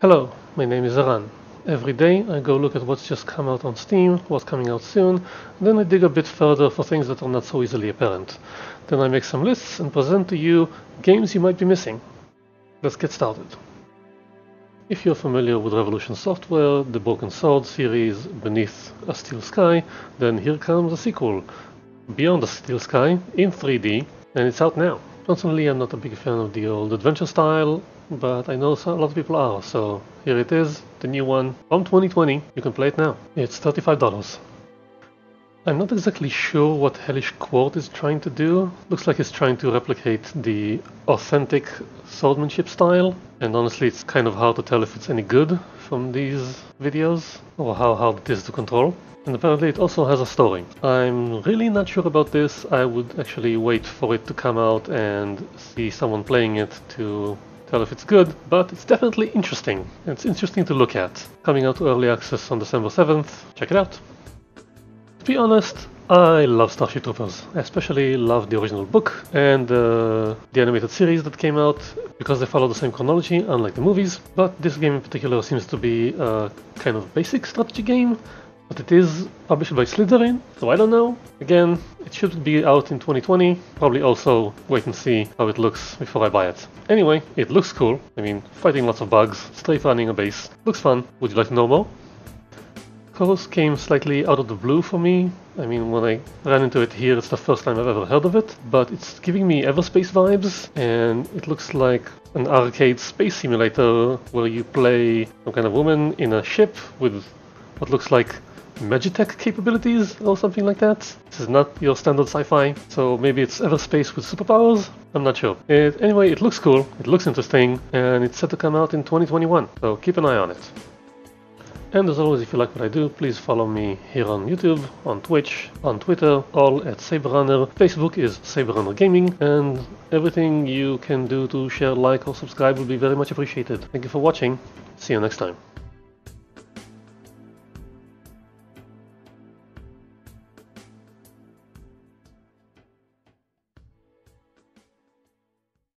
Hello, my name is Eran. Every day I go look at what's just come out on Steam, what's coming out soon, then I dig a bit further for things that are not so easily apparent. Then I make some lists and present to you games you might be missing. Let's get started. If you're familiar with Revolution Software, the Broken Sword series Beneath a Steel Sky, then here comes a sequel, Beyond the Steel Sky, in 3D, and it's out now. Personally, I'm not a big fan of the old adventure style, but I know a lot of people are, so here it is, the new one from 2020. You can play it now. It's $35. I'm not exactly sure what Hellish Quart is trying to do. Looks like it's trying to replicate the authentic swordsmanship style, and honestly it's kind of hard to tell if it's any good from these videos, or how hard it is to control. And apparently it also has a story. I'm really not sure about this. I would actually wait for it to come out and see someone playing it to tell if it's good, but it's definitely interesting. It's interesting to look at. Coming out to early access on December 7th. Check it out. To be honest, I love Starship Troopers. I especially love the original book and uh, the animated series that came out because they follow the same chronology, unlike the movies. But this game in particular seems to be a kind of basic strategy game but it is published by Slitherine, so I don't know. Again, it should be out in 2020. Probably also wait and see how it looks before I buy it. Anyway, it looks cool. I mean, fighting lots of bugs, strafe running a base. Looks fun. Would you like to know more? Came slightly out of the blue for me. I mean, when I ran into it here, it's the first time I've ever heard of it, but it's giving me Everspace vibes, and it looks like an arcade space simulator where you play some kind of woman in a ship with what looks like Magitech capabilities or something like that. This is not your standard sci-fi, so maybe it's Everspace with superpowers? I'm not sure. It, anyway, it looks cool, it looks interesting, and it's set to come out in 2021, so keep an eye on it. And as always, if you like what I do, please follow me here on YouTube, on Twitch, on Twitter, all at Sabrerunner. Facebook is Sabrerunner Gaming, and everything you can do to share, like, or subscribe will be very much appreciated. Thank you for watching. See you next time.